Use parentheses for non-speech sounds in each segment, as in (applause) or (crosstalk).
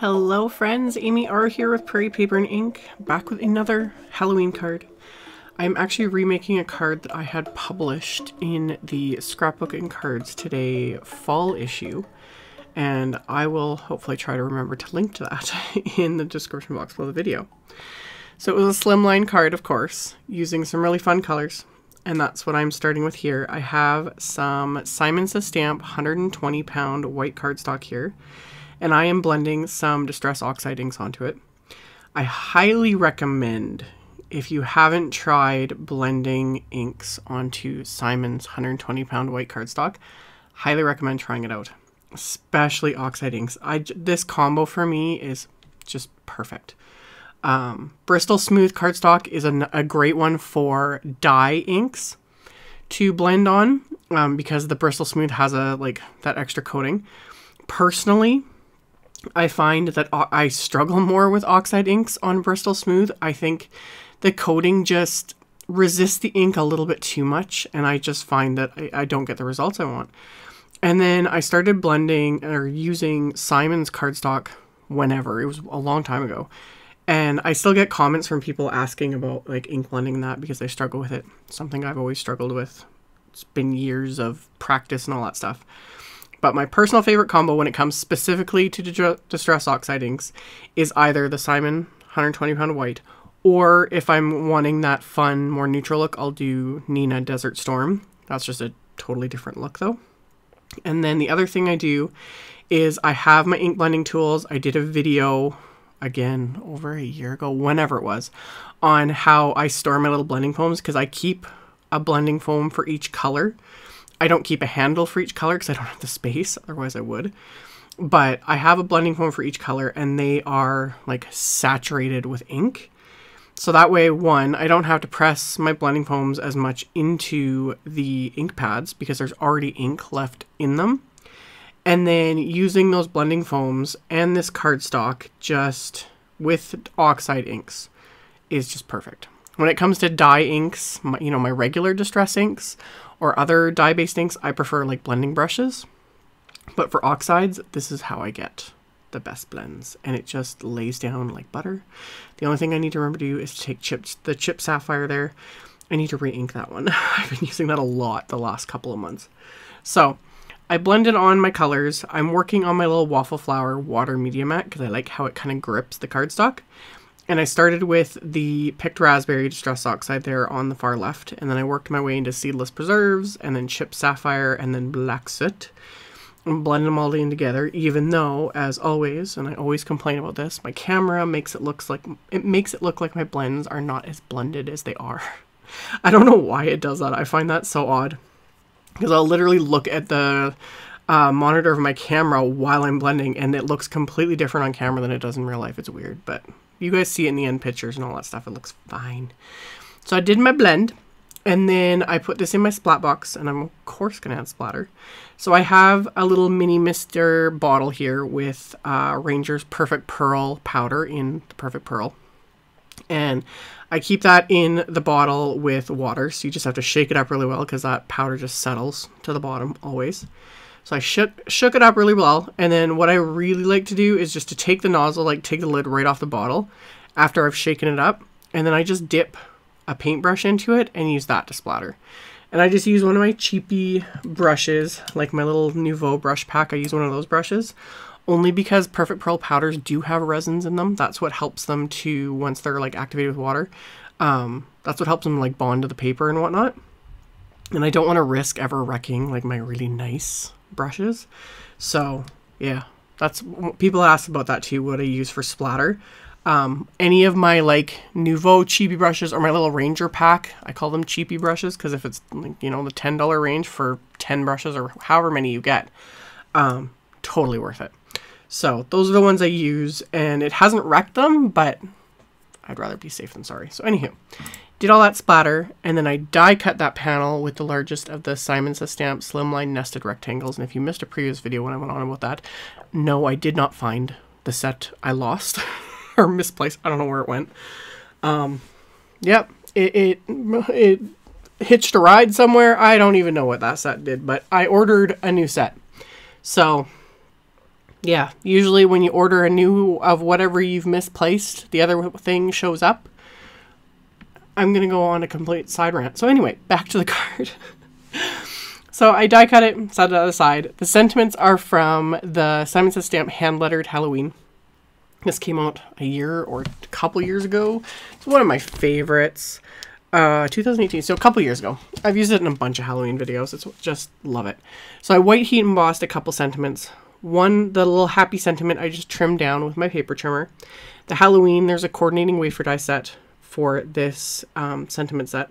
Hello friends, Amy R here with Prairie Paper and Ink, back with another Halloween card. I'm actually remaking a card that I had published in the Scrapbook and Cards Today fall issue, and I will hopefully try to remember to link to that (laughs) in the description box below the video. So it was a slimline card, of course, using some really fun colors, and that's what I'm starting with here. I have some Simon's Says Stamp 120 pound white cardstock here and I am blending some Distress Oxide inks onto it. I highly recommend if you haven't tried blending inks onto Simon's 120 pound white cardstock, highly recommend trying it out, especially oxide inks. I, this combo for me is just perfect. Um, Bristol Smooth cardstock is a, a great one for dye inks to blend on um, because the Bristol Smooth has a like that extra coating. Personally, I find that I struggle more with oxide inks on Bristol Smooth. I think the coating just resists the ink a little bit too much, and I just find that I, I don't get the results I want. And then I started blending or using Simon's cardstock whenever. It was a long time ago. And I still get comments from people asking about like ink blending that because they struggle with it. Something I've always struggled with. It's been years of practice and all that stuff. But my personal favorite combo when it comes specifically to Distress Oxide inks is either the Simon 120 pound white, or if I'm wanting that fun, more neutral look, I'll do Neenah Desert Storm. That's just a totally different look though. And then the other thing I do is I have my ink blending tools. I did a video again over a year ago, whenever it was, on how I store my little blending foams because I keep a blending foam for each color. I don't keep a handle for each color because I don't have the space, otherwise I would. But I have a blending foam for each color and they are like saturated with ink. So that way, one, I don't have to press my blending foams as much into the ink pads because there's already ink left in them. And then using those blending foams and this cardstock just with oxide inks is just perfect. When it comes to dye inks, my, you know, my regular distress inks or other dye-based inks, I prefer like blending brushes. But for oxides, this is how I get the best blends and it just lays down like butter. The only thing I need to remember to do is to take chips, the chipped sapphire there. I need to re-ink that one. (laughs) I've been using that a lot the last couple of months. So I blended on my colors. I'm working on my little waffle flower water media mat because I like how it kind of grips the cardstock. And I started with the picked raspberry distress oxide there on the far left, and then I worked my way into seedless preserves, and then chipped sapphire, and then black soot, and blended them all in together. Even though, as always, and I always complain about this, my camera makes it looks like it makes it look like my blends are not as blended as they are. (laughs) I don't know why it does that. I find that so odd because I'll literally look at the uh, monitor of my camera while I'm blending, and it looks completely different on camera than it does in real life. It's weird, but you guys see it in the end pictures and all that stuff. It looks fine. So I did my blend and then I put this in my splat box and I'm of course going to add splatter. So I have a little mini mister bottle here with uh, Ranger's Perfect Pearl powder in the Perfect Pearl. And I keep that in the bottle with water. So you just have to shake it up really well because that powder just settles to the bottom always. So I shook shook it up really well, and then what I really like to do is just to take the nozzle, like take the lid right off the bottle after I've shaken it up, and then I just dip a paintbrush into it and use that to splatter. And I just use one of my cheapy brushes, like my little Nuvo brush pack. I use one of those brushes only because Perfect Pearl powders do have resins in them. That's what helps them to, once they're like activated with water, um, that's what helps them like bond to the paper and whatnot. And I don't want to risk ever wrecking like my really nice brushes. So yeah, that's people ask about that too. What I use for splatter. Um, any of my like Nuvo cheapy brushes or my little Ranger pack, I call them cheapy brushes because if it's like, you know the ten dollar range for ten brushes or however many you get, um, totally worth it. So those are the ones I use, and it hasn't wrecked them, but I'd rather be safe than sorry. So anywho, did all that splatter, and then I die cut that panel with the largest of the Simon Says Stamp slimline nested rectangles. And if you missed a previous video when I went on about that, no, I did not find the set I lost (laughs) or misplaced. I don't know where it went. Um, yep, it, it, it hitched a ride somewhere. I don't even know what that set did, but I ordered a new set. So, yeah, usually when you order a new of whatever you've misplaced, the other thing shows up. I'm going to go on a complete side rant. So, anyway, back to the (laughs) card. so, I die cut it, set it aside. The sentiments are from the Simon Says Stamp hand lettered Halloween. This came out a year or a couple years ago. It's one of my favorites. Uh, 2018, so a couple years ago. I've used it in a bunch of Halloween videos. It's just love it. So I white heat embossed a couple sentiments. One, the little happy sentiment I just trimmed down with my paper trimmer. The Halloween, there's a coordinating wafer die set for this um, sentiment set.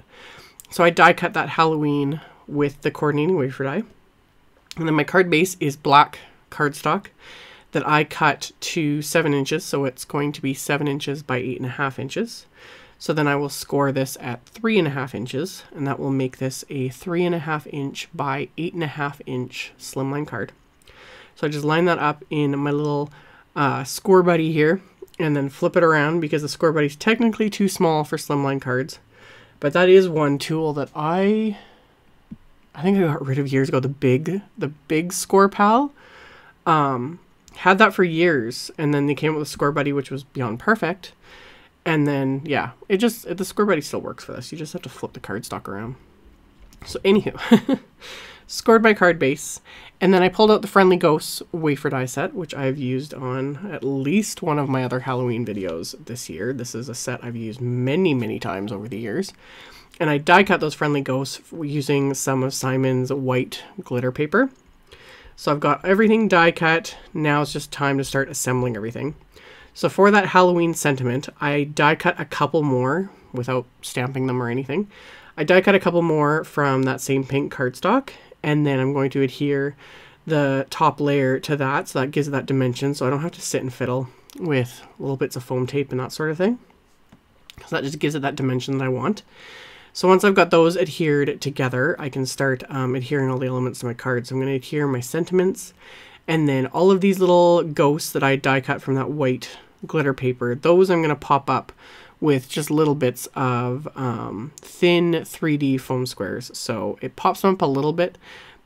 So I die cut that Halloween with the coordinating wafer die. And then my card base is black cardstock that I cut to seven inches. So it's going to be seven inches by eight and a half inches. So then I will score this at three and a half inches, and that will make this a three and a half inch by eight and a half inch slimline card. So I just line that up in my little uh, score buddy here, and then flip it around because the score buddy is technically too small for slimline cards. But that is one tool that I, I think I got rid of years ago. The big, the big score pal, um, had that for years, and then they came up with a Score Buddy, which was beyond perfect. And then, yeah, it just, the Score Buddy still works for this. You just have to flip the cardstock around. So, anywho, (laughs) scored my card base. And then I pulled out the Friendly Ghosts wafer die set, which I've used on at least one of my other Halloween videos this year. This is a set I've used many, many times over the years. And I die cut those Friendly Ghosts using some of Simon's white glitter paper. So I've got everything die cut. Now it's just time to start assembling everything. So for that Halloween sentiment, I die cut a couple more without stamping them or anything. I die cut a couple more from that same pink cardstock, and then I'm going to adhere the top layer to that, so that gives it that dimension, so I don't have to sit and fiddle with little bits of foam tape and that sort of thing. So that just gives it that dimension that I want. So once I've got those adhered together, I can start um, adhering all the elements to my card. So I'm going to adhere my sentiments, and then all of these little ghosts that I die cut from that white glitter paper, those I'm going to pop up with just little bits of um, thin 3D foam squares. So it pops them up a little bit,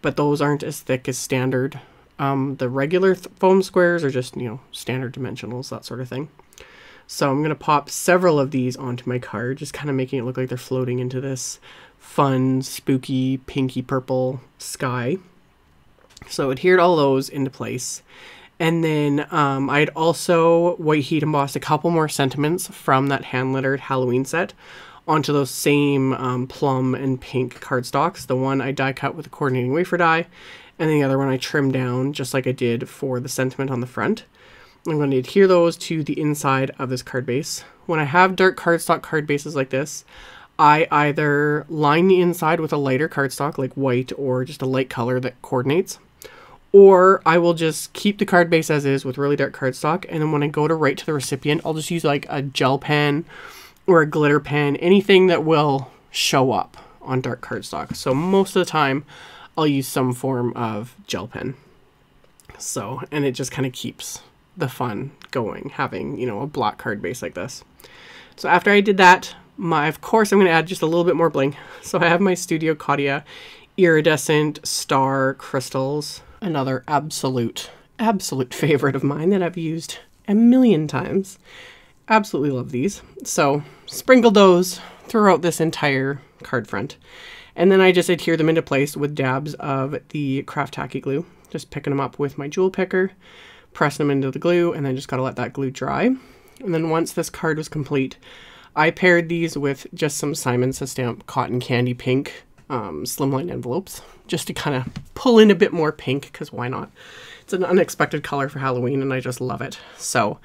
but those aren't as thick as standard. Um, the regular foam squares are just, you know, standard dimensionals, that sort of thing. So I'm going to pop several of these onto my card, just kind of making it look like they're floating into this fun, spooky, pinky purple sky. So adhered all those into place. And then um, I'd also white heat embossed a couple more sentiments from that hand lettered Halloween set onto those same um, plum and pink cardstocks. The one I die cut with a coordinating wafer die, and the other one I trimmed down just like I did for the sentiment on the front. I'm going to adhere those to the inside of this card base. When I have dark cardstock card bases like this, I either line the inside with a lighter cardstock like white or just a light color that coordinates, or I will just keep the card base as is with really dark cardstock, and then when I go to write to the recipient, I'll just use like a gel pen or a glitter pen, anything that will show up on dark cardstock. So most of the time, I'll use some form of gel pen. So, and it just kind of keeps the fun going, having, you know, a block card base like this. So after I did that, my, of course I'm going to add just a little bit more bling. (laughs) So I have my Studio Katia iridescent star crystals, another absolute, absolute (laughs) favorite of mine that I've used a million times. Absolutely love these. So sprinkle those throughout this entire card front. And then I just adhere them into place with dabs of the Craft Tacky glue. Just picking them up with my jewel picker press them into the glue, and then just gotta let that glue dry. And then once this card was complete, I paired these with just some Simon Stamp Cotton Candy Pink um, slimline envelopes, just to kind of pull in a bit more pink, because why not? It's an unexpected color for Halloween, and I just love it. So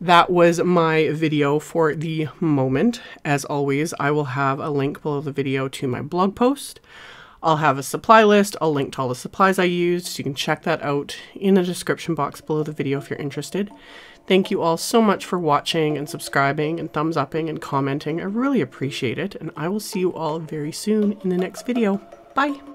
that was my video for the moment. As always, I will have a link below the video to my blog post. I'll have a supply list. I'll link to all the supplies I used. So you can check that out in the description box below the video if you're interested. Thank you all so much for watching and subscribing and thumbs upping and commenting. I really appreciate it. And I will see you all very soon in the next video. Bye.